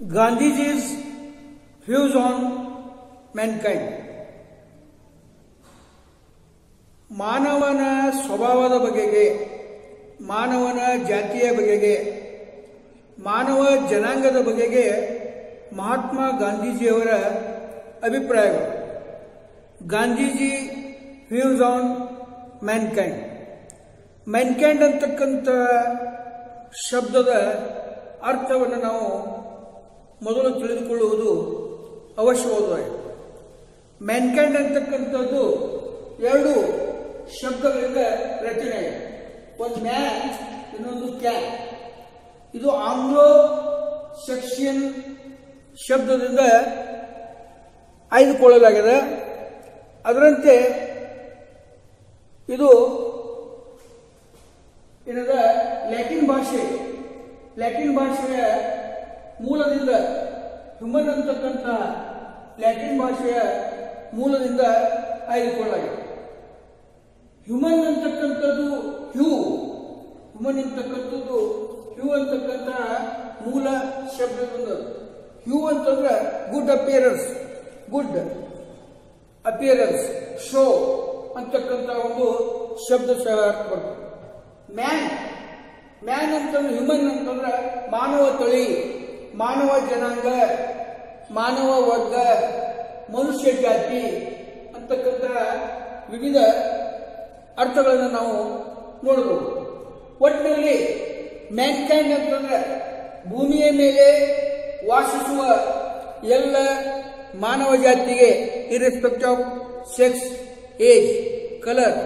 Gandhiji's views on mankind. ಮಾನವನ ಸ್ವಭಾವದ ಬಗೆಗೆ, ಮಾನವನ ಜಾತಿಯ ಬಗೆಗೆ, ಮಾನವ ಜನಾಂಗದ ಬಗೆಗೆ ಮಹಾತ್ಮ ಗಾಂಧೀಜಿಯವರ ಅಭಿಪ್ರಾಯಗಳು Gandhiji views on mankind mankind ಅಂತಕ್ಕಂಥ ಶಬ್ದದ ಅರ್ಥವನ್ನು ನಾವು ಮೊದಲು ತಿಳಿದುಕೊಳ್ಳುವುದು ಅವಶ್ಯವಾದ ಮ್ಯಾನ್ಕೈಂಡ್ ಅಂತಕ್ಕಂಥದ್ದು ಎರಡು ಶಬ್ದಗಳಿಂದ ರಚನೆ. ಒಂದು ಮ್ಯಾನ್ ಇನ್ನೊಂದು ಕ್ಯಾನ್ ಇದು ಆಂಗ್ಲೋ ಸೆಕ್ಷನ್ ಶಬ್ದದಿಂದ ಆಯ್ದುಕೊಳ್ಳಲಾಗಿದೆ. ಅದರಂತೆ ಇದು ಏನದ? ಲ್ಯಾಟಿನ್ ಭಾಷೆ. ಲ್ಯಾಟಿನ್ ಭಾಷೆಯ ಮೂಲದಿಂದ ಹ್ಯೂಮನ್ ಅಂತಕ್ಕಂಥ ಲ್ಯಾಟಿನ್ ಭಾಷೆಯ ಮೂಲದಿಂದ ಆಯ್ದುಕೊಳ್ಳಲಾಗಿದೆ. ಹ್ಯೂಮನ್ ಅಂತಕ್ಕಂಥದ್ದು ಹ್ಯೂ ಹ್ಯೂಮನ್ ಅಂತಕ್ಕಂಥದ್ದು ಹ್ಯೂ ಅಂತಕ್ಕಂಥ ಮೂಲ ಶಬ್ದ ಬಂದದ್ದು. ಹ್ಯೂ ಅಂತಂದ್ರೆ good appearance good appearance show ಅಂತಕ್ಕಂಥ ಒಂದು ಶಬ್ದ ಸಹ ಮ್ಯಾನ್ ಮ್ಯಾನ್ ಅಂತಂದ್ರೆ ಹ್ಯೂಮನ್ ಅಂತಂದ್ರೆ ಮಾನವ ತಳಿ. ಮಾನವ ಜನಾಂಗ, ಮಾನವ ವರ್ಗ ಮನುಷ್ಯ ಜಾತಿ ಅಂತಕ್ಕಂಥ ವಿವಿಧ ಅರ್ಥಗಳನ್ನು ನಾವು ನೋಡಬಹುದು. ಒಟ್ಟಿನಲ್ಲಿ ಮ್ಯಾನ್ಕೈಂಡ್ ಅಂತಂದ್ರೆ ಭೂಮಿಯ ಮೇಲೆ ವಾಸಿಸುವ ಎಲ್ಲ ಮಾನವ ಜಾತಿಗೆ irrespective of sex age colour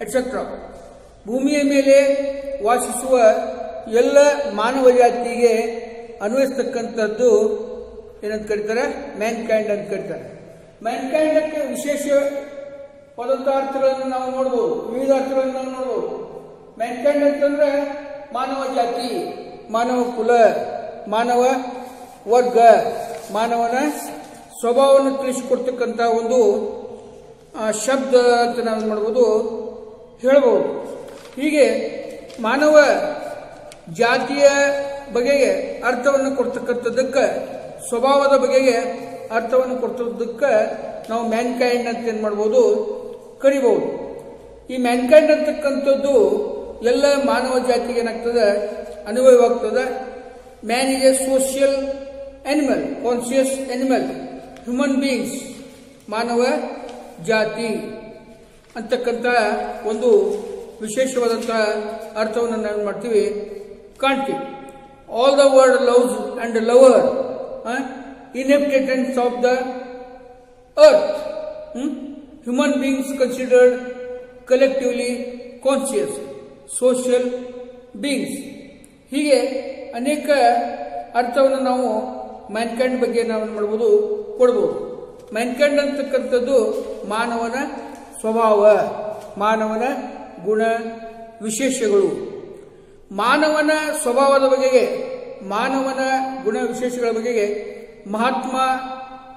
etcetera ಭೂಮಿಯ ಮೇಲೆ ವಾಸಿಸುವ ಎಲ್ಲ ಮಾನವ ಜಾತಿಗೆ ಅನ್ವಯಿಸ್ತಕ್ಕಂಥದ್ದು ಏನಂತ ಕರೀತಾರೆ? ಮ್ಯಾನ್ ಕ್ಯಾಂಡ್ ಅಂತ ಕರೀತಾರೆ. ಮ್ಯಾನ್ ವಿಶೇಷ ಪದಾರ್ಥಗಳನ್ನು ನಾವು ನೋಡ್ಬೋದು. ವಿವಿಧ ಅರ್ಥಗಳನ್ನು ನಾವು ನೋಡ್ಬೋದು. ಮ್ಯಾನ್ಕೈಂಡ್ ಅಂತಂದ್ರೆ ಮಾನವ ಜಾತಿ, ಮಾನವ ಕುಲ, ಮಾನವ ವರ್ಗ, ಮಾನವನ ಸ್ವಭಾವವನ್ನು ತಿಳಿಸಿಕೊಡ್ತಕ್ಕಂಥ ಒಂದು ಶಬ್ದ ಅಂತ ನಾವು ಮಾಡ್ಬೋದು ಹೇಳ್ಬೋದು. ಹೀಗೆ ಮಾನವ ಜಾತಿಯ ಬಗೆಗೆ ಅರ್ಥವನ್ನು ಕೊಡ್ತಕ್ಕಂಥದ್ದಕ್ಕೆ, ಸ್ವಭಾವದ ಬಗೆಗೆ ಅರ್ಥವನ್ನು ಕೊಡ್ತದಕ್ಕೆ ನಾವು ಮ್ಯಾನ್ಕೈಂಡ್ ಅಂತ ಏನು ಮಾಡ್ಬೋದು? ಕರಿಬಹುದು ಈ ಮ್ಯಾನ್ಕೈಂಡ್ ಅಂತಕ್ಕಂಥದ್ದು ಎಲ್ಲ ಮಾನವ ಜಾತಿಗೆ ಏನಾಗ್ತದೆ? ಅನುಭವವಾಗ್ತದೆ. Man is a social animal conscious animal human beings ಮಾನವ ಜಾತಿ ಅಂತಕ್ಕಂಥ ಒಂದು ವಿಶೇಷವಾದಂಥ ಅರ್ಥವನ್ನು ನಾವು ಮಾಡ್ತೀವಿ? ಕಾಣ್ತೀವಿ. All the world loves and lover inhabitants of the earth. Hmm? Human beings considered collectively conscious, social beings. ಹೀಗೆ ಅನೇಕ ಅರ್ಥವನ್ನು ನಾವು ಮ್ಯಾನ್ಕೈಂಡ್ ಬಗ್ಗೆ ನಾವು ಮಾಡ್ಬೋದು ಕೊಡ್ಬೋದು ಮ್ಯಾನ್ಕೈಂಡ್ ಅಂತಕ್ಕಂಥದ್ದು ಮಾನವನ ಸ್ವಭಾವ ಮಾನವನ ಗುಣ ವಿಶೇಷಗಳು ಮಾನವನ ಸ್ವಭಾವದ ಬಗೆಗೆ ಮಾನವನ ಗುಣ ವಿಶೇಷಗಳ ಬಗೆಗೆ ಮಹಾತ್ಮ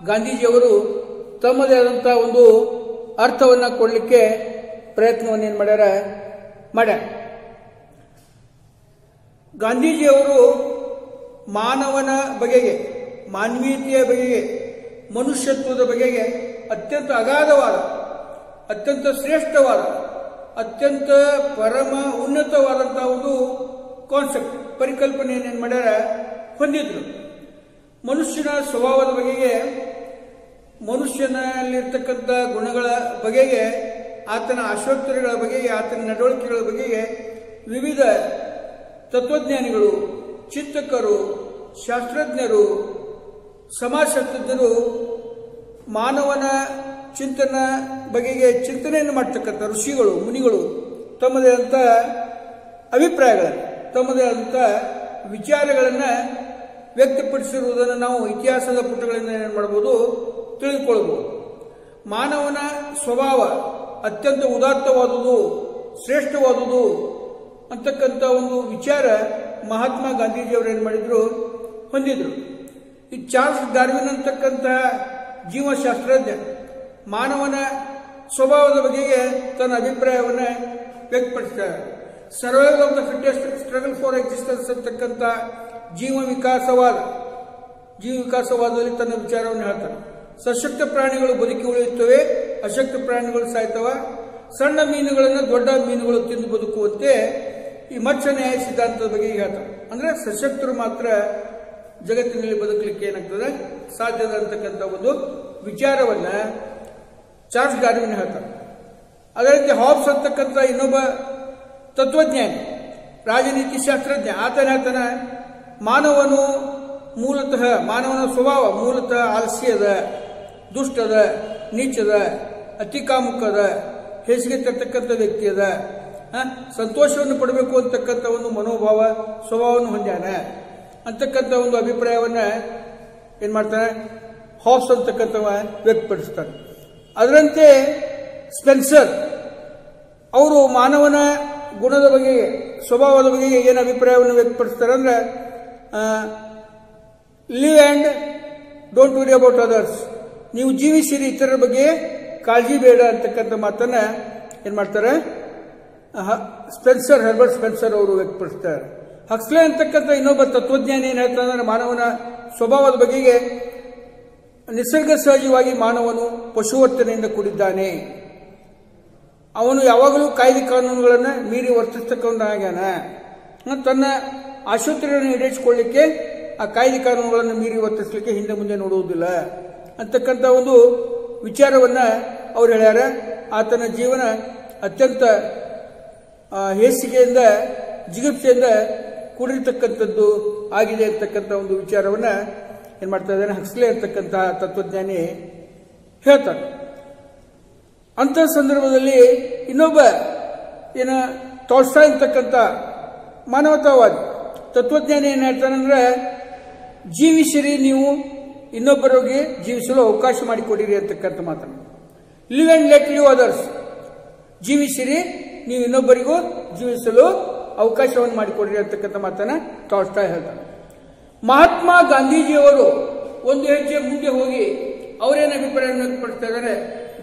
ಗಾಂಧೀಜಿಯವರು ತಮ್ಮದೇ ಆದಂತಹ ಒಂದು ಅರ್ಥವನ್ನ ಕೊಡಲಿಕ್ಕೆ ಪ್ರಯತ್ನವನ್ನು ಏನು ಮಾಡ್ಯಾರ? ಮಾಡ್ಯಾರ. ಗಾಂಧೀಜಿಯವರು ಮಾನವನ ಬಗೆಗೆ, ಮಾನವೀಯತೆಯ ಬಗೆಗೆ, ಮನುಷ್ಯತ್ವದ ಬಗೆಗೆ ಅತ್ಯಂತ ಅಗಾಧವಾದ, ಅತ್ಯಂತ ಶ್ರೇಷ್ಠವಾದ, ಅತ್ಯಂತ ಪರಮ ಉನ್ನತವಾದಂತಹ ಒಂದು ಕಾನ್ಸೆಪ್ಟ್ ಪರಿಕಲ್ಪನೆಯನ್ನು ಏನು ಮಾಡ್ಯಾರ, ಹೊಂದಿದ್ರು. ಮನುಷ್ಯನ ಸ್ವಭಾವದ ಬಗೆಗೆ, ಮನುಷ್ಯನಲ್ಲಿರ್ತಕ್ಕಂಥ ಗುಣಗಳ ಬಗೆಗೆ, ಆತನ ಆಶೋತ್ತರಗಳ ಬಗೆಗೆ, ಆತನ ನಡವಳಿಕೆಗಳ ಬಗೆಗೆ ವಿವಿಧ ತತ್ವಜ್ಞಾನಿಗಳು, ಚಿಂತಕರು, ಶಾಸ್ತ್ರಜ್ಞರು, ಸಮಾಜಶಾಸ್ತ್ರಜ್ಞರು ಮಾನವನ ಚಿಂತನ ಬಗೆಗೆ ಚಿಂತನೆಯನ್ನು ಮಾಡ್ತಕ್ಕಂಥ ಋಷಿಗಳು, ಮುನಿಗಳು ತಮ್ಮದೇ ಅಂತ ಅಭಿಪ್ರಾಯಗಳನ್ನು. ತಮ್ಮದೇ ಆದಂಥ ವಿಚಾರಗಳನ್ನು ವ್ಯಕ್ತಪಡಿಸಿರುವುದನ್ನು ನಾವು ಇತಿಹಾಸದ ಪುಟಗಳಿಂದ ಏನು ಮಾಡಬಹುದು ತಿಳಿದುಕೊಳ್ಳಬಹುದು ಮಾನವನ ಸ್ವಭಾವ ಅತ್ಯಂತ ಉದಾತ್ತವಾದುದು, ಶ್ರೇಷ್ಠವಾದುದು ಅಂತಕ್ಕಂಥ ಒಂದು ವಿಚಾರ ಮಹಾತ್ಮ ಗಾಂಧೀಜಿಯವರು ಏನು ಮಾಡಿದ್ರು? ಹೊಂದಿದ್ರು. ಈ ಚಾರ್ಲ್ಸ್ ಡಾರ್ವಿನ್ ಅಂತಕ್ಕಂತಹ ಜೀವಶಾಸ್ತ್ರಜ್ಞ ಮಾನವನ ಸ್ವಭಾವದ ಬಗೆಗೆ ತನ್ನ ಅಭಿಪ್ರಾಯವನ್ನು ವ್ಯಕ್ತಪಡಿಸ್ತಾರೆ survival of the fitness struggle for existence ಅಂತಕ್ಕಂಥ ಜೀವ ವಿಕಾಸವಾದ, ಜೀವ ವಿಕಾಸವಾದದಲ್ಲಿ ತನ್ನ ವಿಚಾರವನ್ನು ಹೇಳ್ತಾರೆ ಸಶಕ್ತ ಪ್ರಾಣಿಗಳು ಬದುಕಿ ಉಳಿಯುತ್ತವೆ, ಅಶಕ್ತ ಪ್ರಾಣಿಗಳು ಸಾಯ್ತವ. ಸಣ್ಣ ಮೀನುಗಳನ್ನು ದೊಡ್ಡ ಮೀನುಗಳು ತಿಂದು ಬದುಕುವಂತೆ ಈ ಮಚ್ಚ ನ್ಯಾಯ ಸಿದ್ಧಾಂತದ ಬಗ್ಗೆ ಹೇಳ್ತಾರೆ ಅಂದ್ರೆ ಸಶಕ್ತರು ಮಾತ್ರ ಜಗತ್ತಿನಲ್ಲಿ ಬದುಕಲಿಕ್ಕೆ ಏನಾಗ್ತದೆ? ಸಾಧ್ಯದ ಅಂತಕ್ಕಂಥ ಒಂದು ವಿಚಾರವನ್ನ ಚಾರ್ಲ್ಸ್ ಡಾರ್ವಿನ್ ಹೇಳ್ತಾರೆ ಅದೇ ರೀತಿ ಹಾಬ್ಸ್ ಅಂತಕ್ಕಂಥ ಇನ್ನೊಬ್ಬ ತತ್ವಜ್ಞಾನಿ, ರಾಜನೀತಿ ಶಾಸ್ತ್ರಜ್ಞ, ಆತನ ಹೇಳ್ತಾನೆ ಮಾನವನು ಮೂಲತಃ, ಮಾನವನ ಸ್ವಭಾವ ಮೂಲತಃ ಆಲಸ್ಯದ, ದುಷ್ಟದ, ನೀಚದ ಅತಿ ಕಾಮುಕದ ಹೇಸಿಗೆ ತರ್ತಕ್ಕಂಥ ವ್ಯಕ್ತಿಯದ ಸಂತೋಷವನ್ನು ಪಡಬೇಕು ಅಂತಕ್ಕಂಥ ಒಂದು ಮನೋಭಾವ, ಸ್ವಭಾವವನ್ನು ಹೊಂದ್ಯಾನ. ಅಂತಕ್ಕಂಥ ಒಂದು ಅಭಿಪ್ರಾಯವನ್ನ ಏನ್ ಮಾಡ್ತಾನೆ? ಹಾಫ್ಸ್ ಅಂತಕ್ಕಂಥವ ವ್ಯಕ್ತಪಡಿಸ್ತಾನೆ. ಅದರಂತೆ ಸ್ಪೆನ್ಸರ್, ಅವರು ಮಾನವನ ಗುಣದ ಬಗ್ಗೆ, ಸ್ವಭಾವದ ಬಗ್ಗೆ ಏನು ಅಭಿಪ್ರಾಯವನ್ನು ವ್ಯಕ್ತಪಡಿಸ್ತಾರೆ ಅಂದ್ರೆ live and don't worry about others ನೀವು ಜೀವಿಸಿರಿ, ಇತರರ ಬಗ್ಗೆ ಕಾಳಜಿ ಬೇಡ ಅಂತಕ್ಕಂಥ ಮಾತನ್ನು ಏನು ಮಾಡ್ತಾರೆ? ಸ್ಪೆನ್ಸರ್, ಹರ್ಬರ್ಟ್ ಸ್ಪೆನ್ಸರ್ ಅವರು ವ್ಯಕ್ತಪಡಿಸ್ತಾರೆ. ಹಕ್ಸ್ಲೆ ಅಂತಕ್ಕಂಥ ಇನ್ನೊಬ್ಬ ತತ್ವಜ್ಞಾನಿ ಏನು ಹೇಳ್ತಾರೆ ಅಂದ್ರೆ, ಮಾನವನ ಸ್ವಭಾವದ ಬಗೆಗೆ ನಿಸರ್ಗ ಸಹಜವಾಗಿ ಮಾನವನು ಪಶುವರ್ತನೆಯಿಂದ ಕೂಡಿದ್ದಾನೆ. ಅವನು ಯಾವಾಗಲೂ ಕಾಯ್ದೆ ಕಾನೂನುಗಳನ್ನು ಮೀರಿ ವರ್ತಿಸ್ತಕ್ಕವನಾಗ್ಯಾನ ತನ್ನ ಆಶುತ್ರಿಯನ್ನು ಈಡೇರಿಸಿಕೊಳ್ಳಿಕ್ಕೆ ಆ ಕಾಯ್ದೆ ಕಾನೂನುಗಳನ್ನು ಮೀರಿ ವರ್ತಿಸಲಿಕ್ಕೆ ಹಿಂದೆ ಮುಂದೆ ನೋಡುವುದಿಲ್ಲ. ಅಂತಕ್ಕಂಥ ಒಂದು ವಿಚಾರವನ್ನು ಅವ್ರು ಹೇಳ್ಯಾರ. ಆತನ ಜೀವನ ಅತ್ಯಂತ ಹೇಸಿಗೆಯಿಂದ, ಜಿಗುಪ್ಸೆಯಿಂದ ಕೂಡಿರ್ತಕ್ಕಂಥದ್ದು ಆಗಿದೆ ಅಂತಕ್ಕಂಥ ಒಂದು ವಿಚಾರವನ್ನು ಏನು ಮಾಡ್ತಾ ಇದ್ದಾನೆ? ಹಕ್ಸ್ಲೆ ಅಂತಕ್ಕಂತಹ ತತ್ವಜ್ಞಾನಿ ಹೇಳ್ತಾನೆ. ಅಂತ ಸಂದರ್ಭದಲ್ಲಿ ಇನ್ನೊಬ್ಬ ಏನ ತೋರ್ಸಾ ಇರ್ತಕ್ಕಂಥ ಮಾನವತಾವಾದಿ, ತತ್ವಜ್ಞಾನ ಏನು ಹೇಳ್ತಾನಂದ್ರೆ ಜೀವಿಸಿರಿ ನೀವು, ಇನ್ನೊಬ್ಬರಿಗೆ ಜೀವಿಸಲು ಅವಕಾಶ ಮಾಡಿಕೊಡಿರಿ ಅಂತಕ್ಕಂಥ ಮಾತನ್ನು. Live and let live others ಜೀವಿಸಿರಿ, ನೀವು ಇನ್ನೊಬ್ಬರಿಗೂ ಜೀವಿಸಲು ಅವಕಾಶವನ್ನು ಮಾಡಿಕೊಡ್ರಿ ಅಂತಕ್ಕಂಥ ಮಾತನ್ನ ಟಾಲ್ಸ್ಟಾ ಹೇಳ್ತಾನೆ. ಮಹಾತ್ಮ ಗಾಂಧೀಜಿಯವರು ಒಂದು ಹೆಜ್ಜೆ ಮುಂದೆ ಹೋಗಿ ಅವರೇನು ಅಭಿಪ್ರಾಯ ವ್ಯಕ್ತಪಡಿಸ್ತಾ ಇದ್ದಾರೆ?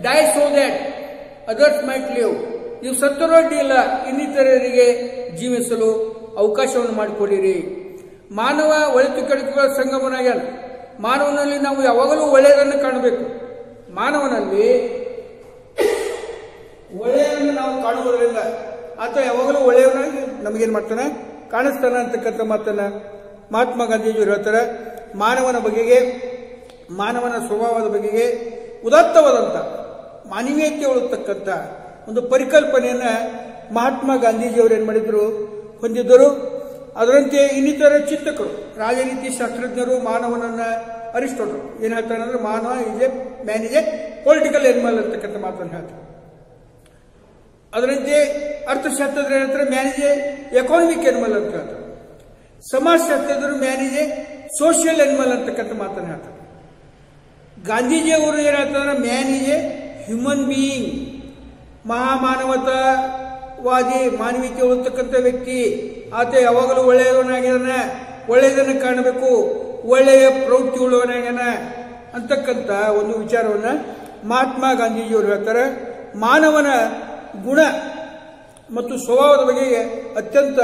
Die so that others might live ನೀವು ಸತ್ತರೂ ಇಲ್ಲ ಇನ್ನಿತರರಿಗೆ ಜೀವಿಸಲು ಅವಕಾಶವನ್ನು ಮಾಡಿಕೊಡಿರಿ. ಮಾನವ ಒಳಿತು ಕೆಡುಕುಗಳ ಸಂಗಮನಾಗ್ಯಾನ. ಮಾನವನಲ್ಲಿ ನಾವು ಯಾವಾಗಲೂ ಒಳ್ಳೆಯದನ್ನು ಕಾಣಬೇಕು. ಮಾನವನಲ್ಲಿ ಒಳ್ಳೆಯದನ್ನು ನಾವು ಕಾಣುವುದರಿಂದ ಆತ ಯಾವಾಗಲೂ ಒಳ್ಳೆಯವನಾಗಿ ನಮಗೇನು ಮಾಡ್ತಾನೆ? ಕಾಣಿಸ್ತಾನೆ ಅಂತಕ್ಕಂಥ ಮಾತನ್ನ ಮಹಾತ್ಮ ಗಾಂಧೀಜಿಯವರು ಹೇಳ್ತಾರೆ. ಮಾನವನ ಬಗೆಗೆ, ಮಾನವನ ಸ್ವಭಾವದ ಬಗೆಗೆ ಉದಾತ್ತವಾದಂಥ ಮಾನವೀಯತೆ ಒಳತಕ್ಕಂಥ ಒಂದು ಪರಿಕಲ್ಪನೆಯನ್ನು ಮಹಾತ್ಮ ಗಾಂಧೀಜಿಯವರು ಏನು ಮಾಡಿದ್ರು? ಹೊಂದಿದ್ದರು. ಅದರಂತೆ ಇನ್ನಿತರ ಚಿಂತಕರು, ರಾಜನೀತಿ ಶಾಸ್ತ್ರಜ್ಞರು, ಮಾನವನನ್ನು ಅರಿಸ್ಕೊಂಡ್ರು ಏನ್ ಹೇಳ್ತಾರೆ ಅಂದ್ರೆ ಮಾನವ is a man is a political animal ಅಂತಕ್ಕಂಥ ಮಾತನ್ನು ಹೇಳ್ತಾರೆ. ಅದರಂತೆ ಅರ್ಥಶಾಸ್ತ್ರಜ್ಞರು ಹೇಳ್ತಾರೆ? ಎ ಎಕಾನಮಿಕ್ ಎನಿಮಲ್ ಅಂತ ಹೇಳ್ತಾರೆ. ಸಮಾಜಶಾಸ್ತ್ರಜ್ಞರು ಎ ಸೋಷಿಯಲ್ ಎನಿಮಲ್ ಅಂತಕ್ಕಂಥ ಮಾತನ್ನು ಹೇಳ್ತಾರೆ. ಗಾಂಧೀಜಿ ಅವರು ಏನ್ ಹೇಳ್ತಾರೆ man is a human being ಮಹಾಮಾನವತವಾಗಿ ಮಾನವೀಯತೆ ಉಳಿತಕ್ಕಂಥ ವ್ಯಕ್ತಿ, ಆತ ಯಾವಾಗಲೂ ಒಳ್ಳೆಯವನಾಗಿದ್ದಾನ, ಒಳ್ಳೆಯದನ್ನು ಕಾಣಬೇಕು, ಒಳ್ಳೆಯ ಪ್ರವೃತ್ತಿ ಉಳ್ಳವನಾಗ್ಯಾನ ಅಂತಕ್ಕಂಥ ಒಂದು ವಿಚಾರವನ್ನ ಮಹಾತ್ಮ ಗಾಂಧೀಜಿಯವರು ಹೇಳ್ತಾರೆ. ಮಾನವನ ಗುಣ ಮತ್ತು ಸ್ವಭಾವದ ಬಗೆಗೆ ಅತ್ಯಂತ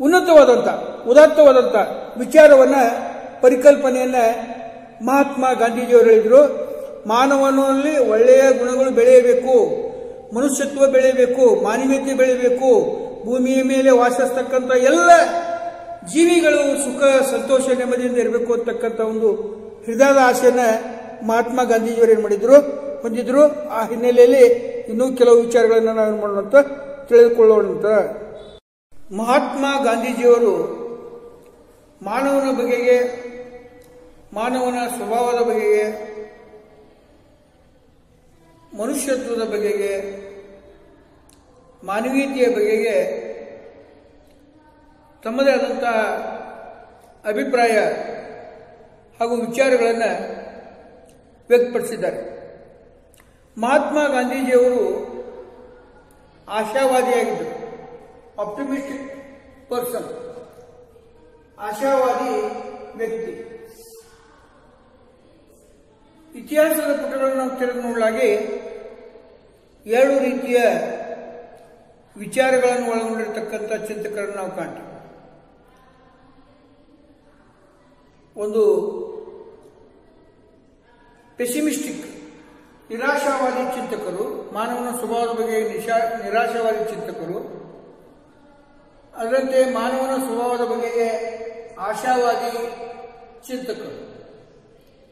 ಉನ್ನತವಾದಂಥ, ಉದಾತ್ತವಾದಂಥ ವಿಚಾರವನ್ನ, ಪರಿಕಲ್ಪನೆಯನ್ನ ಮಹಾತ್ಮ ಗಾಂಧೀಜಿಯವರು ಹೇಳಿದರು. ಮಾನವನಲ್ಲಿ ಒಳ್ಳೆಯ ಗುಣಗಳು ಬೆಳೆಯಬೇಕು, ಮನುಷ್ಯತ್ವ ಬೆಳೆಯಬೇಕು, ಮಾನವೀಯತೆ ಬೆಳೆಯಬೇಕು, ಭೂಮಿಯ ಮೇಲೆ ವಾಸಿಸ್ತಕ್ಕಂಥ ಎಲ್ಲ ಜೀವಿಗಳು ಸುಖ, ಸಂತೋಷ, ನೆಮ್ಮದಿಯಿಂದ ಇರಬೇಕು ಅಂತಕ್ಕಂಥ ಒಂದು ಹೃದಯದ ಆಸೆಯನ್ನ ಮಹಾತ್ಮ ಗಾಂಧೀಜಿಯವರು ಏನು ಮಾಡಿದ್ರು? ಹೊಂದಿದ್ರು ಆ ಹಿನ್ನೆಲೆಯಲ್ಲಿ ಇನ್ನೂ ಕೆಲವು ವಿಚಾರಗಳನ್ನು ನಾವು ಏನು ಮಾಡೋಣ ತಿಳಿದುಕೊಳ್ಳೋಣ ಮಹಾತ್ಮ ಗಾಂಧೀಜಿಯವರು ಮಾನವನ ಬಗೆಗೆ, ಮಾನವನ ಸ್ವಭಾವದ ಬಗೆಗೆ ಮನುಷ್ಯತ್ವದ ಬಗೆಗೆ, ಮಾನವೀಯತೆಯ ಬಗೆಗೆ ತಮ್ಮದೇ ಆದಂತಹ ಅಭಿಪ್ರಾಯ ಹಾಗೂ ವಿಚಾರಗಳನ್ನು ವ್ಯಕ್ತಪಡಿಸಿದ್ದಾರೆ. ಮಹಾತ್ಮ ಗಾಂಧೀಜಿಯವರು ಆಶಾವಾದಿಯಾಗಿದ್ದರು. ಆಪ್ಟಿಮಿಸ್ಟಿಕ್ ಪರ್ಸನ್ ಆಶಾವಾದಿ ವ್ಯಕ್ತಿ. ಇತಿಹಾಸದ ಪುಟಗಳನ್ನು ನಾವು ತೆರೆದು ನೋಡಲಾಗಿ ಎರಡು ರೀತಿಯ ವಿಚಾರಗಳನ್ನು ಒಳಗೊಂಡಿರತಕ್ಕಂಥ ಚಿಂತಕರನ್ನು ನಾವು ಕಾಣ್ತೀವಿ. ಒಂದು ಪೆಸಿಮಿಸ್ಟಿಕ್ ನಿರಾಶಾವಾದಿ ಚಿಂತಕರು, ಮಾನವನ ಸ್ವಭಾವದ ಬಗ್ಗೆ ನಿಶಾ, ನಿರಾಶಾವಾದಿ ಚಿಂತಕರು, ಅದರಂತೆ ಮಾನವನ ಸ್ವಭಾವದ ಬಗೆಗೆ ಆಶಾವಾದಿ ಚಿಂತಕರು,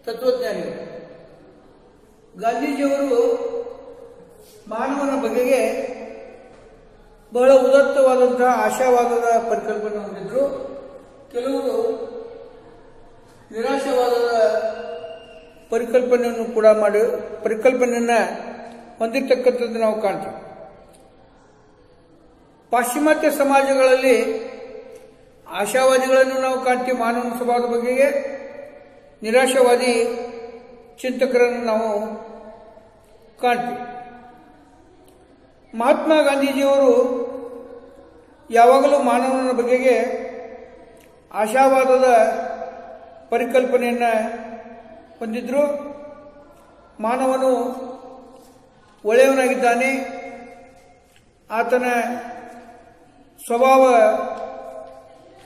ತತ್ವಜ್ಞಾನಿಗಳು. ಗಾಂಧೀಜಿಯವರು ಮಾನವನ ಬಗೆಗೆ ಬಹಳ ಉದತ್ತವಾದಂತಹ ಆಶಾವಾದದ ಪರಿಕಲ್ಪನೆ ಹೊಂದಿದ್ರು. ಕೆಲವರು ನಿರಾಶಾವಾದದ ಪರಿಕಲ್ಪನೆಯನ್ನು ಕೂಡ ಮಾಡಿ, ಪರಿಕಲ್ಪನೆಯನ್ನ ಹೊಂದಿರತಕ್ಕಂಥದ್ದು ನಾವು ಕಾಣ್ತೀವಿ. ಪಾಶ್ಚಿಮಾತ್ಯ ಸಮಾಜಗಳಲ್ಲಿ ಆಶಾವಾದಿಗಳನ್ನು ನಾವು ಕಾಣ್ತೀವಿ ಮಾನವನ ಸ್ವಭಾವದ ಬಗೆಗೆ. ನಿರಾಶಾವಾದಿ ಚಿಂತಕರನ್ನು ನಾವು ಕಾಣ್ತೀವಿ. ಮಹಾತ್ಮ ಗಾಂಧೀಜಿಯವರು ಯಾವಾಗಲೂ ಮಾನವನ ಬಗೆಗೆ ಆಶಾವಾದದ ಪರಿಕಲ್ಪನೆಯನ್ನು ಹೊಂದಿದ್ರು. ಮಾನವನು ಒಳ್ಳೆಯವನಾಗಿದ್ದಾನೆ. ಆತನ ಸ್ವಭಾವ,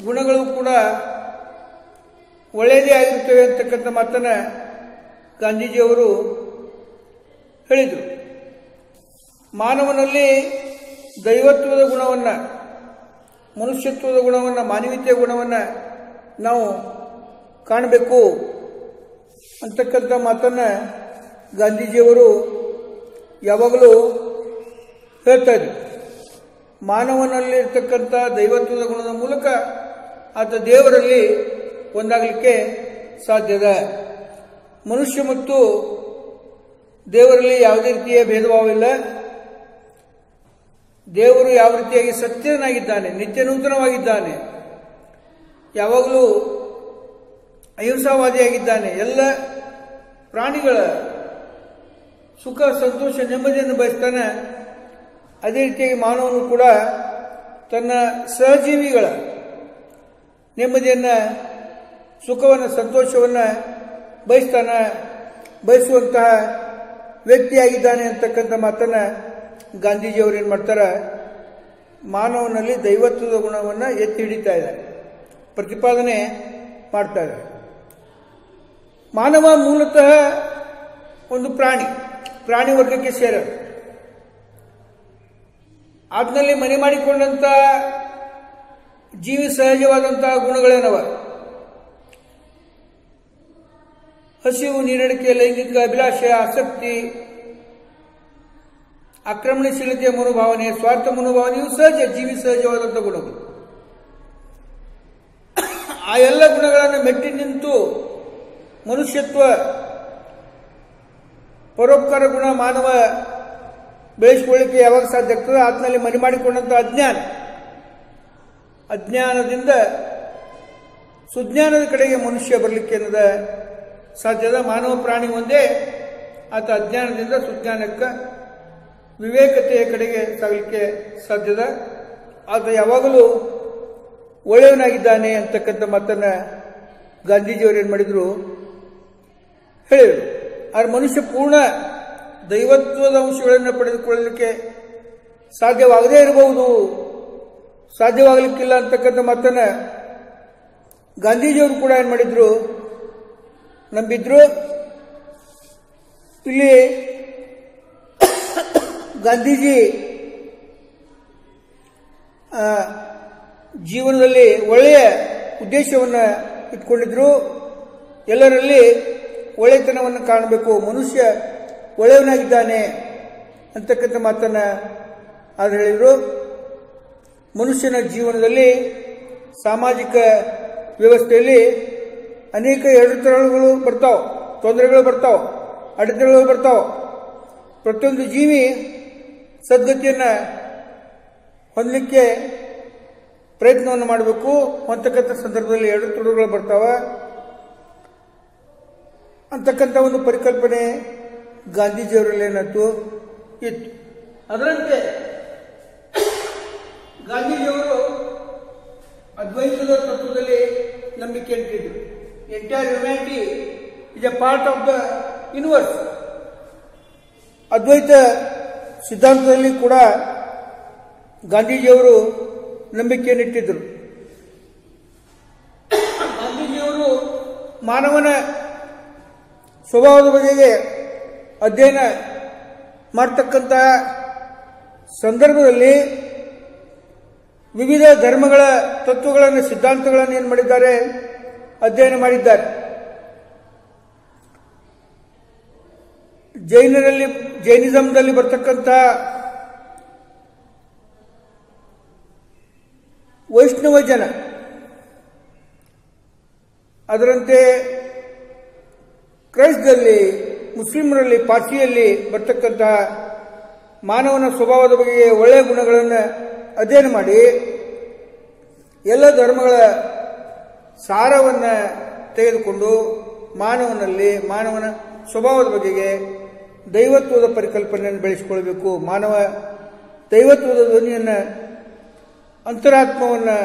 ಗುಣಗಳು ಕೂಡ ಒಳ್ಳೆಯದೇ ಆಗಿರುತ್ತವೆ ಅಂತಕ್ಕಂಥ ಮಾತನ್ನು ಗಾಂಧೀಜಿಯವರು ಹೇಳಿದರು. ಮಾನವನಲ್ಲಿ ದೈವತ್ವದ ಗುಣವನ್ನು, ಮನುಷ್ಯತ್ವದ ಗುಣವನ್ನು, ಮಾನವೀಯತೆಯ ಗುಣವನ್ನು ನಾವು ಕಾಣಬೇಕು ಅಂತಕ್ಕಂಥ ಮಾತನ್ನು ಗಾಂಧೀಜಿಯವರು ಯಾವಾಗಲೂ ಹೇಳ್ತಾ ಇದ್ರು. ಮಾನವನಲ್ಲಿರ್ತಕ್ಕಂಥ ದೈವತ್ವದ ಗುಣದ ಮೂಲಕ ಆತ ದೇವರಲ್ಲಿ ಒಂದಾಗಲಿಕ್ಕೆ ಸಾಧ್ಯದ ಮನುಷ್ಯ ಮತ್ತು ದೇವರಲ್ಲಿ ಯಾವುದೇ ರೀತಿಯ ಭೇದಭಾವವಿಲ್ಲ. ದೇವರು ಯಾವ ರೀತಿಯಾಗಿ ಸತ್ಯನಾಗಿದ್ದಾನೆ ನಿತ್ಯ ನೂತನವಾಗಿದ್ದಾನೆ ಯಾವಾಗಲೂ ಅಹಿಂಸಾವಾದಿಯಾಗಿದ್ದಾನೆ, ಎಲ್ಲ ಪ್ರಾಣಿಗಳ ಸುಖ, ಸಂತೋಷ, ನೆಮ್ಮದಿಯನ್ನು ಬಯಸ್ತಾನೆ, ಅದೇ ರೀತಿಯಾಗಿ ಮಾನವನು ಕೂಡ ತನ್ನ ಸಹಜೀವಿಗಳ ನೆಮ್ಮದಿಯನ್ನು, ಸುಖವನ್ನು, ಸಂತೋಷವನ್ನು ಬಯಸ್ತಾನೆ, ಬಯಸುವಂತಹ ವ್ಯಕ್ತಿಯಾಗಿದ್ದಾನೆ ಅಂತಕ್ಕಂಥ ಮಾತನ್ನ ಗಾಂಧೀಜಿಯವರು ಏನು ಮಾಡ್ತಾರೆ? ಮಾನವನಲ್ಲಿ ದೈವತ್ವದ ಗುಣವನ್ನು ಎತ್ತಿ ಹಿಡಿತಾ ಇದ್ದಾರೆ. ಪ್ರತಿಪಾದನೆ ಮಾಡ್ತಾ ಇದ್ದಾರೆ. ಮಾನವ ಮೂಲತಃ ಒಂದು ಪ್ರಾಣಿ ಪ್ರಾಣಿ ವರ್ಗಕ್ಕೆ ಸೇರೋದು ಆತನಲ್ಲಿ ಮನೆ ಮಾಡಿಕೊಂಡಂತ ಜೀವಿ ಸಹಜವಾದಂತಹ ಗುಣಗಳೇನವ? ಹಸಿವು ನೀರಡಿಕೆ ಲೈಂಗಿಕ ಅಭಿಲಾಷೆ, ಆಸಕ್ತಿ ಆಕ್ರಮಣಶೀಲತೆಯ ಮನೋಭಾವನೆ, ಸ್ವಾರ್ಥ ಮನೋಭಾವನೆಯು ಸಹಜ, ಜೀವಿ ಸಹಜವಾದಂಥ ಗುಣಗಳು ಆ ಎಲ್ಲ ಗುಣಗಳನ್ನು ಮೆಟ್ಟಿ ನಿಂತು ಮನುಷ್ಯತ್ವ, ಪರೋಪಕಾರ ಗುಣ, ಮಾನವ ಬೆಳೆಸಿಕೊಳ್ಳಿಕ್ಕೆ ಯಾವಾಗ ಸಾಧ್ಯ ಆಗ್ತದೆ ಆತ್ನಲ್ಲಿ ಮನೆ ಮಾಡಿಕೊಂಡಂಥ ಅಜ್ಞಾನ. ಅಜ್ಞಾನದಿಂದ ಸುಜ್ಞಾನದ ಕಡೆಗೆ ಮನುಷ್ಯ ಬರಲಿಕ್ಕೆ ಅನ್ನದ ಸಾಧ್ಯದ ಮಾನವ ಪ್ರಾಣಿ ಒಂದೇ, ಆತ ಅಜ್ಞಾನದಿಂದ ಸುಜ್ಞಾನಕ್ಕೆ ವಿವೇಕತೆಯ ಕಡೆಗೆ ಸಾಗಲಿಕ್ಕೆ ಸಾಧ್ಯದ? ಆತ ಯಾವಾಗಲೂ ಒಳ್ಳೆಯವನಾಗಿದ್ದಾನೆ ಅಂತಕ್ಕಂಥ ಮಾತನ್ನ ಗಾಂಧೀಜಿಯವರು ಏನು ಮಾಡಿದ್ರು? ಹೇಳಿದರು. ಆದ್ರೆ ಮನುಷ್ಯ ಪೂರ್ಣ ದೈವತ್ವದ ಅಂಶಗಳನ್ನು ಪಡೆದುಕೊಳ್ಳಲಿಕ್ಕೆ ಸಾಧ್ಯವಾಗದೇ ಇರಬಹುದು. ಸಾಧ್ಯವಾಗಲಿಕ್ಕಿಲ್ಲ ಅಂತಕ್ಕಂಥ ಮಾತನ್ನ ಗಾಂಧೀಜಿಯವರು ಕೂಡ ಏನು ಮಾಡಿದ್ರು? ನಂಬಿದ್ರು. ಇಲ್ಲಿ ಗಾಂಧೀಜಿ ಜೀವನದಲ್ಲಿ ಒಳ್ಳೆಯ ಉದ್ದೇಶವನ್ನು ಇಟ್ಕೊಂಡಿದ್ರು. ಎಲ್ಲರಲ್ಲಿ ಒಳ್ಳೆತನವನ್ನು ಕಾಣಬೇಕು. ಮನುಷ್ಯ ಒಳ್ಳೆಯವನಾಗಿದ್ದಾನೆ ಅಂತಕ್ಕಂಥ ಮಾತನ್ನ ಅದು ಹೇಳಿದರು ಮನುಷ್ಯನ ಜೀವನದಲ್ಲಿ ಸಾಮಾಜಿಕ ವ್ಯವಸ್ಥೆಯಲ್ಲಿ ಅನೇಕ ಎಡತರಗಳು ಬರ್ತಾವ. ತೊಂದರೆಗಳು ಬರ್ತಾವ. ಅಡೆತಡೆಗಳು ಬರ್ತಾವ. ಪ್ರತಿಯೊಂದು ಜೀವಿ ಸದ್ಗತಿಯನ್ನು ಹೊಂದಲಿಕ್ಕೆ ಪ್ರಯತ್ನವನ್ನು ಮಾಡಬೇಕು. ಅಂತಕ್ಕಂಥ ಸಂದರ್ಭದಲ್ಲಿ ಎರಡು ತೊಡರುಗಳು ಬರ್ತಾವೆ. ಅಂತಕ್ಕಂಥ ಒಂದು ಪರಿಕಲ್ಪನೆ ಗಾಂಧೀಜಿಯವರಲ್ಲಿ ಏನಾಯ್ತು ಇತ್ತು. ಅದರಂತೆ ಗಾಂಧೀಜಿಯವರು ಅದ್ವೈತದ ತತ್ವದಲ್ಲಿ ನಂಬಿಕೆ ಇಟ್ಟಿದ್ರು. Entire humanity is a part of the universe ಅದ್ವೈತ ಸಿದ್ಧಾಂತದಲ್ಲಿ ಕೂಡ ಗಾಂಧೀಜಿಯವರು ನಂಬಿಕೆಯನ್ನಿಟ್ಟಿದ್ದರು ಗಾಂಧೀಜಿಯವರು ಮಾನವನ ಸ್ವಭಾವದ ಬಗೆಗೆ ಅಧ್ಯಯನ ಮಾಡ್ತಕ್ಕಂಥ ಸಂದರ್ಭದಲ್ಲಿ ವಿವಿಧ ಧರ್ಮಗಳ ತತ್ವಗಳನ್ನು, ಸಿದ್ಧಾಂತಗಳನ್ನು ಏನು ಮಾಡಿದ್ದಾರೆ? ಅಧ್ಯಯನ ಮಾಡಿದ್ದಾರೆ. ಜೈನರಲ್ಲಿ ಜೈನಿಸಂದಲ್ಲಿ ಬರ್ತಕ್ಕಂಥ ವೈಷ್ಣವ ಜನ, ಅದರಂತೆ ಕ್ರೈಸ್ತದಲ್ಲಿ ಮುಸ್ಲಿಮರಲ್ಲಿ, ಪಾರ್ಸಿಯಲ್ಲಿ ಬರ್ತಕ್ಕಂತಹ ಮಾನವನ ಸ್ವಭಾವದ ಬಗ್ಗೆ ಒಳ್ಳೆಯ ಗುಣಗಳನ್ನು ಅಧ್ಯಯನ ಮಾಡಿ, ಎಲ್ಲ ಧರ್ಮಗಳ ಸಾರವನ್ನು ತೆಗೆದುಕೊಂಡು ಮಾನವನಲ್ಲಿ, ಮಾನವನ ಸ್ವಭಾವದ ಬಗೆಗೆ ದೈವತ್ವದ ಪರಿಕಲ್ಪನೆಯನ್ನು ಬೆಳೆಸಿಕೊಳ್ಬೇಕು. ಮಾನವ ದೈವತ್ವದ ಧ್ವನಿಯನ್ನು, ಅಂತರಾತ್ಮವನ್ನು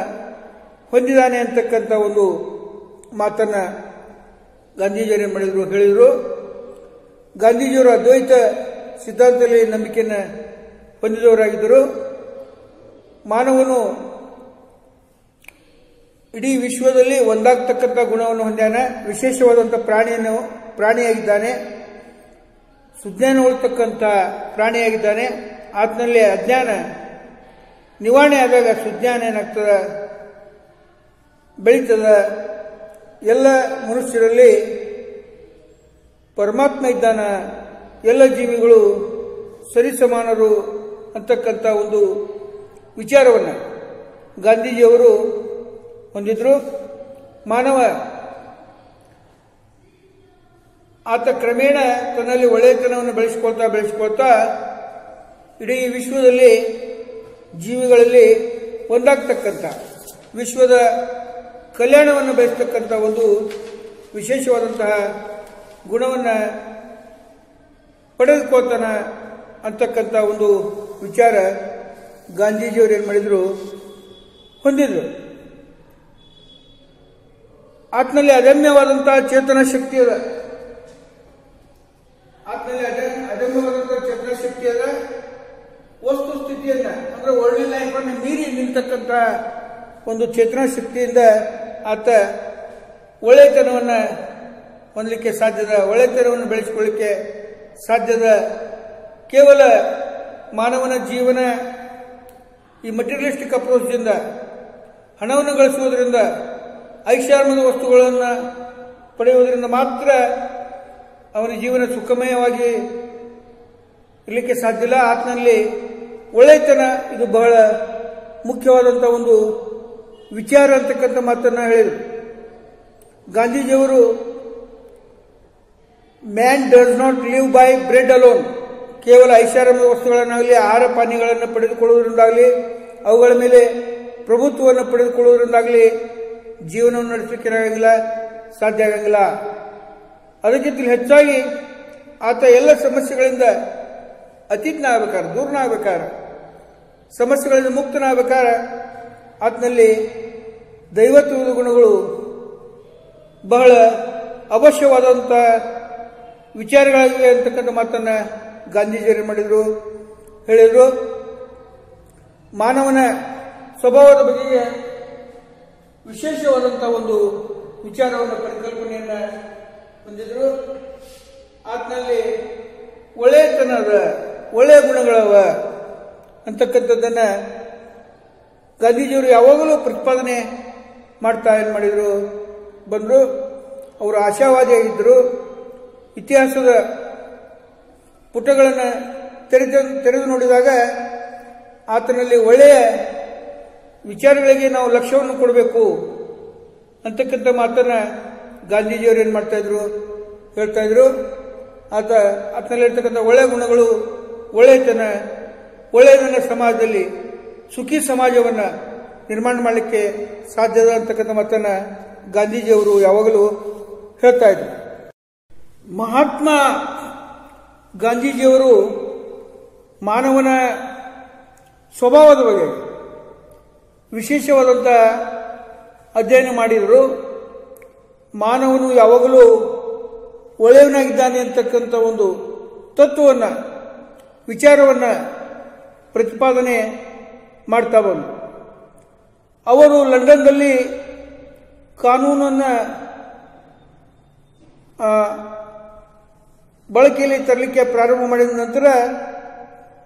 ಹೊಂದಿದ್ದಾನೆ ಅಂತಕ್ಕಂಥ ಒಂದು ಮಾತನ್ನು ಗಾಂಧೀಜಿಯವರು ಮಾಡಿದರು, ಹೇಳಿದರು. ಗಾಂಧೀಜಿಯವರು ಅದ್ವೈತ ಸಿದ್ಧಾಂತದಲ್ಲಿ ನಂಬಿಕೆಯನ್ನು ಹೊಂದಿದವರಾಗಿದ್ದರು. ಮಾನವನು ಇಡೀ ವಿಶ್ವದಲ್ಲಿ ಒಂದಾಗ್ತಕ್ಕಂಥ ಗುಣವನ್ನು ಹೊಂದ್ಯಾನ, ವಿಶೇಷವಾದಂಥ ಪ್ರಾಣಿಯನ್ನು, ಪ್ರಾಣಿಯಾಗಿದ್ದಾನೆ. ಸುಜ್ಞಾನ ಉಳ್ತಕ್ಕಂಥ ಪ್ರಾಣಿಯಾಗಿದ್ದಾನೆ. ಆತನಲ್ಲಿ ಅಜ್ಞಾನ. ನಿವಾರಣೆ ಆದಾಗ ಸುಜ್ಞಾನ ಏನಾಗ್ತದೆ? ಬೆಳೀತದ. ಎಲ್ಲ ಮನುಷ್ಯರಲ್ಲಿ ಪರಮಾತ್ಮ ಇದ್ದಾನ. ಎಲ್ಲ ಜೀವಿಗಳು ಸರಿಸಮಾನರು ಅಂತಕ್ಕಂಥ ಒಂದು ವಿಚಾರವನ್ನು ಗಾಂಧೀಜಿಯವರು ಹೊಂದಿದ್ರು. ಮಾನವ ಆತ ಕ್ರಮೇಣ ತನ್ನಲ್ಲಿ ಒಳ್ಳೆಯತನವನ್ನು ಬೆಳೆಸ್ಕೊಳ್ತಾ ಬೆಳೆಸ್ಕೊಳ್ತಾ ಇಡೀ ವಿಶ್ವದಲ್ಲಿ, ಜೀವಿಗಳಲ್ಲಿ ಒಂದಾಗ್ತಕ್ಕಂಥ, ವಿಶ್ವದ ಕಲ್ಯಾಣವನ್ನು ಬಯಸ್ತಕ್ಕಂಥ ಒಂದು ವಿಶೇಷವಾದಂತಹ ಗುಣವನ್ನು ಪಡೆದುಕೋತಾನ ಅಂತಕ್ಕಂಥ ಒಂದು ವಿಚಾರ ಗಾಂಧೀಜಿಯವರು ಏನು ಮಾಡಿದರು? ಹೊಂದಿದ್ರು. ಆತನಲ್ಲಿ ಅದಮ್ಯವಾದಂತಹ ಚೇತನ ಶಕ್ತಿ ಅದ ಅದಮ್ಯವಾದಂತಹ ಚೇತನ ಶಕ್ತಿ ಅದ ವಸ್ತು ಸ್ಥಿತಿಯನ್ನ ಅಂದ್ರೆ ಒಳ್ಳೆ ಲೈಫನ್ನು ಮೀರಿ ನಿಲ್ತಕ್ಕಂಥ ಒಂದು ಚೇತನ ಶಕ್ತಿಯಿಂದ ಆತ ಒಳ್ಳೆತನವನ್ನ ಹೊಂದಲಿಕ್ಕೆ ಸಾಧ್ಯದ, ಒಳ್ಳೆತನವನ್ನು ಬೆಳೆಸಿಕೊಳ್ಳಿಕ್ಕೆ ಸಾಧ್ಯದ ಕೇವಲ ಮಾನವನ ಜೀವನ ಈ ಮಟೀರಿಯಲಿಸ್ಟಿಕ್ ಅಪ್ರೋಚ್ದಿಂದ ಹಣವನ್ನು ಗಳಿಸುವುದರಿಂದ, ಐಷಾರ್ಮದ ವಸ್ತುಗಳನ್ನು ಪಡೆಯುವುದರಿಂದ ಮಾತ್ರ ಅವನ ಜೀವನ ಸುಖಮಯವಾಗಿ ಇರಲಿಕ್ಕೆ ಸಾಧ್ಯ ಇಲ್ಲ ಆತನಲ್ಲಿ ಒಳ್ಳೆತನ, ಇದು ಬಹಳ ಮುಖ್ಯವಾದಂಥ ಒಂದು ವಿಚಾರ ಅಂತಕ್ಕಂಥ ಮಾತನ್ನು ಹೇಳಿದರು. ಗಾಂಧೀಜಿಯವರು man does not live by bread alone ಕೇವಲ ಐಷಾರಾಮದ ವಸ್ತುಗಳನ್ನಾಗಲಿ ಆಹಾರ ಪಾನೀಯಗಳನ್ನು ಪಡೆದುಕೊಳ್ಳುವುದರಿಂದಾಗಲಿ, ಅವುಗಳ ಮೇಲೆ ಪ್ರಭುತ್ವವನ್ನು ಪಡೆದುಕೊಳ್ಳುವುದರಿಂದಾಗಲಿ ಜೀವನವನ್ನು ನಡೆಸಲಿಕ್ಕೆ ಸಾಧ್ಯ ಆಗಂಗಿಲ್ಲ. ಅದಕ್ಕಿಂತ ಹೆಚ್ಚಾಗಿ ಆತ ಎಲ್ಲ ಸಮಸ್ಯೆಗಳಿಂದ ಅತೀತನ ಆಗ್ಬೇಕಾರೆ ದೂರನ ಆಗ್ಬೇಕಾರ ಸಮಸ್ಯೆಗಳಿಂದ ಮುಕ್ತನಾಗಬೇಕಾದ್ರೆ ಆತನಲ್ಲಿ ದೈವತ್ವದ ಗುಣಗಳು ಬಹಳ ಅವಶ್ಯವಾದಂಥ ವಿಚಾರಗಳಾಗಿವೆ ಅಂತಕ್ಕಂಥ ಮಾತನ್ನು ಗಾಂಧೀಜಿಯವರು ಮಾಡಿದರು, ಹೇಳಿದರು. ಮಾನವನ ಸ್ವಭಾವದ ಬಗೆಗೆ ವಿಶೇಷವಾದಂಥ ಒಂದು ವಿಚಾರವನ್ನು ಪರಿಕಲ್ಪನೆಯನ್ನ ಹೊಂದಿದ್ರು ಆತನಲ್ಲಿ ಒಳ್ಳೆಯತನದ ಒಳ್ಳೆಯ ಗುಣಗಳವ ಅಂತಕ್ಕಂಥದ್ದನ್ನ ಗಾಂಧೀಜಿಯವರು ಯಾವಾಗಲೂ ಪ್ರತಿಪಾದನೆ ಮಾಡ್ತಾ ಏನು ಮಾಡಿದರು? ಬಂದರು. ಅವರು ಆಶಾವಾದಿಯಾಗಿದ್ದರು ಇತಿಹಾಸದ ಪುಟಗಳನ್ನು ತೆರೆದು ತೆರೆದು ನೋಡಿದಾಗ ಆತನಲ್ಲಿ ಒಳ್ಳೆಯ ವಿಚಾರಗಳಿಗೆ ನಾವು ಲಕ್ಷ್ಯವನ್ನು ಕೊಡಬೇಕು ಅಂತಕ್ಕಂಥ ಮಾತನ್ನ ಗಾಂಧೀಜಿಯವರು ಏನು ಮಾಡ್ತಾ ಇದ್ರು? ಹೇಳ್ತಾ ಇದ್ರು, ಆತ ಆತನಲ್ಲಿರ್ತಕ್ಕಂಥ ಒಳ್ಳೆಯ ಗುಣಗಳು ಒಳ್ಳೆಯತನ ಒಳ್ಳೆಯದನ್ನ ಸಮಾಜದಲ್ಲಿ ಸುಖಿ ಸಮಾಜವನ್ನು ನಿರ್ಮಾಣ ಮಾಡಲಿಕ್ಕೆ ಸಾಧ್ಯದ ಅಂತಕ್ಕಂಥ ಮತನ ಗಾಂಧೀಜಿಯವರು ಯಾವಾಗಲೂ ಹೇಳ್ತಾ ಇದ್ರು. ಮಹಾತ್ಮ ಗಾಂಧೀಜಿಯವರು ಮಾನವನ ಸ್ವಭಾವದ ಬಗ್ಗೆ ವಿಶೇಷವಾದಂಥ ಅಧ್ಯಯನ ಮಾಡಿದರು. ಮಾನವನು ಯಾವಾಗಲೂ ಒಳ್ಳೆಯವನಾಗಿದ್ದಾನೆ ಅಂತಕ್ಕಂಥ ಒಂದು ತತ್ವವನ್ನು, ವಿಚಾರವನ್ನು ಪ್ರತಿಪಾದನೆ ಮಾಡ್ತಾ ಬಂದು. ಅವರು ಲಂಡನ್ನಲ್ಲಿ ಕಾನೂನನ್ನು ಬಳಕೆಯಲ್ಲಿ ತರಲಿಕ್ಕೆ ಪ್ರಾರಂಭ ಮಾಡಿದ ನಂತರ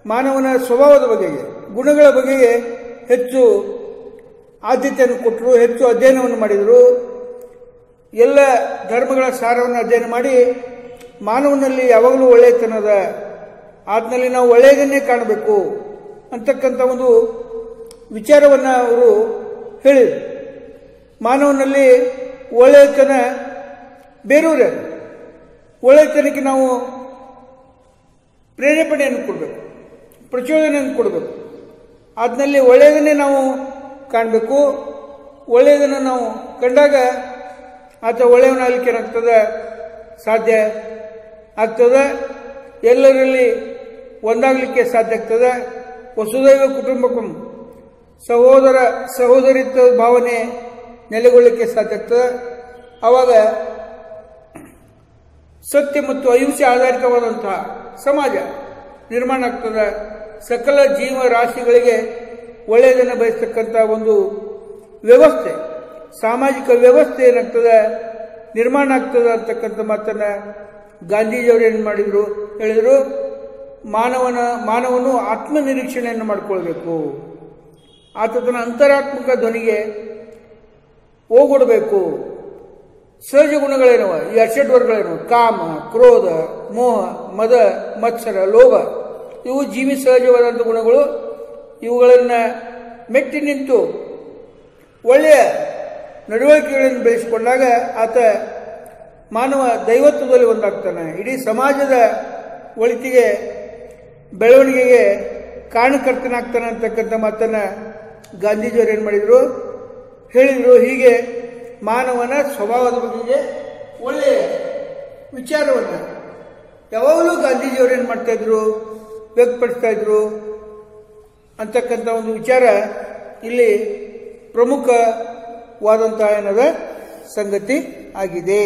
ಮಾನವನ ಸ್ವಭಾವದ ಬಗೆಗೆ, ಗುಣಗಳ ಬಗೆಗೆ ಹೆಚ್ಚು ಆದ್ಯತೆಯನ್ನು ಕೊಟ್ಟರು, ಹೆಚ್ಚು ಅಧ್ಯಯನವನ್ನು ಮಾಡಿದರು. ಎಲ್ಲ ಧರ್ಮಗಳ ಸಾರವನ್ನು ಅಧ್ಯಯನ ಮಾಡಿ ಮಾನವನಲ್ಲಿ ಯಾವಾಗಲೂ ಒಳ್ಳೆಯತನದ ಆದ್ಮೇಲೆ ನಾವು ಒಳ್ಳೆಯದನ್ನೇ ಕಾಣಬೇಕು ಅಂತಕ್ಕಂಥ ಒಂದು ವಿಚಾರವನ್ನು ಅವರು ಹೇಳಿದರು. ಮಾನವನಲ್ಲಿ ಒಳ್ಳೆಯತನ ಬೇರೂರೇ ಒಳ್ಳೆಯತನಕ್ಕೆ ನಾವು ಪ್ರೇರೇಪಣೆಯನ್ನು ಕೊಡಬೇಕು, ಪ್ರಚೋದನೆಯನ್ನು ಕೊಡಬೇಕು. ಅದನ್ನಲ್ಲಿ ಒಳ್ಳೆಯದನ್ನೇ ನಾವು ಕಾಣಬೇಕು, ಒಳ್ಳೆಯದನ್ನು ನಾವು ಕಂಡಾಗ ಆತ ಒಳ್ಳೆಯವನಾಗಲಿಕ್ಕೆ ಏನಾಗ್ತದೆ ಸಾಧ್ಯ ಆಗ್ತದೆ. ಎಲ್ಲರಲ್ಲಿ ಒಂದಾಗಲಿಕ್ಕೆ ಸಾಧ್ಯ ಆಗ್ತದೆ. ವಸುದೈವ ಕುಟುಂಬಕ್ಕೂ ಸಹೋದರ ಸಹೋದರಿತ್ವ ಭಾವನೆ ನೆಲೆಗೊಳ್ಳಲಿಕ್ಕೆ ಸಾಧ್ಯ ಆಗ್ತದೆ. ಆವಾಗ ಸತ್ಯ ಮತ್ತು ಅಹಿಂಸೆ ಆಧಾರಿತವಾದಂತಹ ಸಮಾಜ ನಿರ್ಮಾಣ ಆಗ್ತದೆ. ಸಕಲ ಜೀವ ರಾಶಿಗಳಿಗೆ ಒಳ್ಳೆಯದನ್ನು ಬಯಸ್ತಕ್ಕಂಥ ಒಂದು ವ್ಯವಸ್ಥೆ ಸಾಮಾಜಿಕ ವ್ಯವಸ್ಥೆ ಏನಾಗ್ತದೆ? ನಿರ್ಮಾಣ ಆಗ್ತದೆ ಅಂತಕ್ಕಂಥ ಮಾತನ್ನ ಗಾಂಧೀಜಿಯವರು ಏನು ಮಾಡಿದರು? ಹೇಳಿದರು, ಮಾನವನ, ಮಾನವನು ಆತ್ಮನಿರೀಕ್ಷಣೆಯನ್ನು ಮಾಡಿಕೊಳ್ಬೇಕು. ಆತನ ಅಂತರಾತ್ಮಕ ಧ್ವನಿಗೆ ಹೋಗೊಡಬೇಕು ಸಹಜ ಗುಣಗಳೇನವ? ಈ ಅರ್ಷಡ್ವರ್ಗಳೇನವ ಕಾಮ, ಕ್ರೋಧ, ಮೋಹ, ಮದ, ಮತ್ಸರ, ಲೋಭ. ಇವು ಜೀವಿ ಸಹಜವಾದಂಥ ಗುಣಗಳು. ಇವುಗಳನ್ನು ಮೆಟ್ಟಿ ನಿಂತು ಒಳ್ಳೆಯ ನಡವಳಿಕೆಗಳನ್ನು ಬೆಳೆಸಿಕೊಂಡಾಗ ಆತ ಮಾನವ ದೈವತ್ವದಲ್ಲಿ ಒಂದಾಗ್ತಾನೆ. ಇಡೀ ಸಮಾಜದ ಒಳಿತಿಗೆ, ಬೆಳವಣಿಗೆಗೆ ಕಾರಣಕರ್ತನಾಗ್ತಾನೆ ಅಂತಕ್ಕಂಥ ಮಾತನ್ನು ಗಾಂಧೀಜಿಯವರು ಏನು ಮಾಡಿದರು? ಹೇಳಿದರು. ಹೀಗೆ ಮಾನವನ ಸ್ವಭಾವದ ಬಗ್ಗೆ ಒಳ್ಳೆಯ ವಿಚಾರವನ್ನು ಯಾವಾಗಲೂ ಗಾಂಧೀಜಿಯವರು ಏನು ಮಾಡ್ತಾ ಇದ್ರು? ವ್ಯಕ್ತಪಡಿಸ್ತಾ ಇದ್ರು. ಅಂತಕ್ಕಂಥ ಒಂದು ವಿಚಾರ ಇಲ್ಲಿ ಪ್ರಮುಖವಾದಂತಹ ಏನದ ಸಂಗತಿ ಆಗಿದೆ.